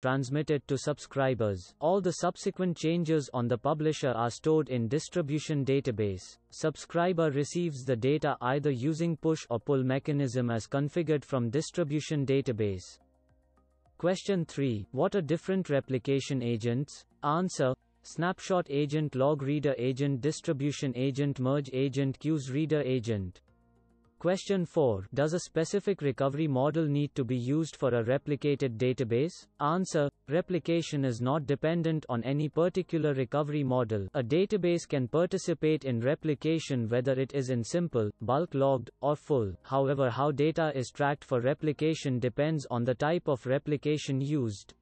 transmitted to subscribers. All the subsequent changes on the publisher are stored in distribution database. Subscriber receives the data either using push or pull mechanism as configured from distribution database. Question 3. What are different replication agents? Answer. Snapshot agent log reader agent distribution agent merge agent queues reader agent Question 4. Does a specific recovery model need to be used for a replicated database? Answer. Replication is not dependent on any particular recovery model. A database can participate in replication whether it is in simple, bulk logged, or full. However, how data is tracked for replication depends on the type of replication used.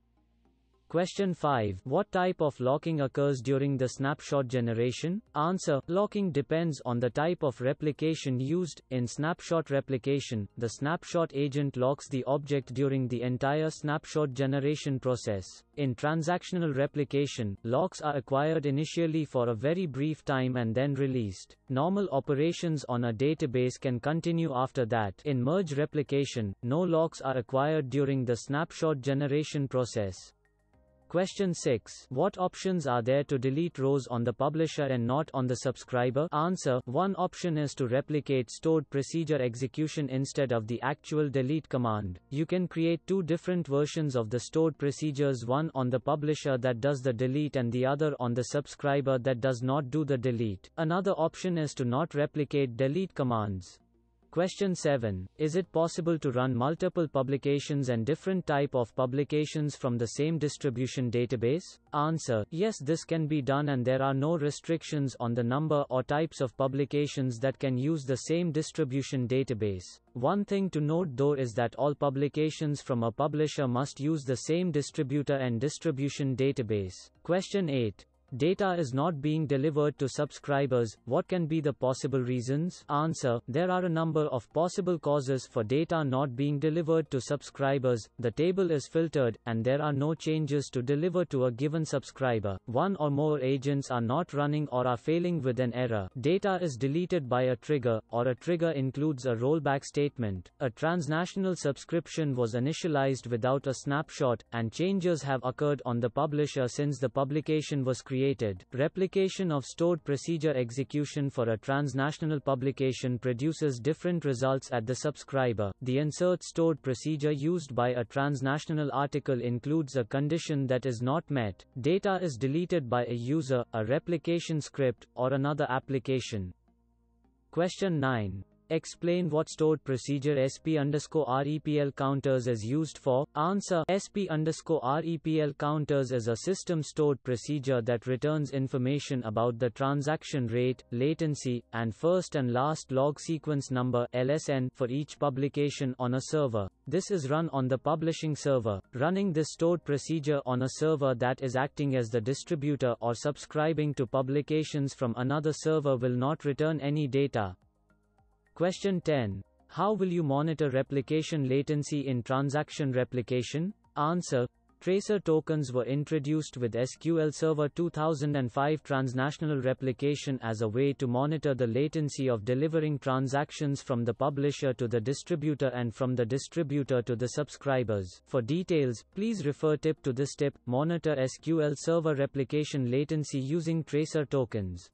Question 5. What type of locking occurs during the snapshot generation? Answer. Locking depends on the type of replication used. In snapshot replication, the snapshot agent locks the object during the entire snapshot generation process. In transactional replication, locks are acquired initially for a very brief time and then released. Normal operations on a database can continue after that. In merge replication, no locks are acquired during the snapshot generation process. Question 6. What options are there to delete rows on the publisher and not on the subscriber? Answer. One option is to replicate stored procedure execution instead of the actual delete command. You can create two different versions of the stored procedures one on the publisher that does the delete and the other on the subscriber that does not do the delete. Another option is to not replicate delete commands. Question 7. Is it possible to run multiple publications and different type of publications from the same distribution database? Answer. Yes this can be done and there are no restrictions on the number or types of publications that can use the same distribution database. One thing to note though is that all publications from a publisher must use the same distributor and distribution database. Question 8. Data is not being delivered to subscribers. What can be the possible reasons? Answer. There are a number of possible causes for data not being delivered to subscribers. The table is filtered, and there are no changes to deliver to a given subscriber. One or more agents are not running or are failing with an error. Data is deleted by a trigger, or a trigger includes a rollback statement. A transactional subscription was initialized without a snapshot, and changes have occurred on the publisher since the publication was created created. Replication of stored procedure execution for a transactional publication produces different results at the subscriber. The insert stored procedure used by a transactional article includes a condition that is not met. Data is deleted by a user, a replication script, or another application. Question 9. Explain what stored procedure SP REPL counters is used for. Answer SP REPL counters is a system stored procedure that returns information about the transaction rate, latency, and first and last log sequence number LSN for each publication on a server. This is run on the publishing server. Running this stored procedure on a server that is acting as the distributor or subscribing to publications from another server will not return any data. Question 10. How will you monitor replication latency in transaction replication? Answer. Tracer tokens were introduced with SQL Server 2005 transactional replication as a way to monitor the latency of delivering transactions from the publisher to the distributor and from the distributor to the subscribers. For details, please refer tip to this tip, monitor SQL Server replication latency using tracer tokens.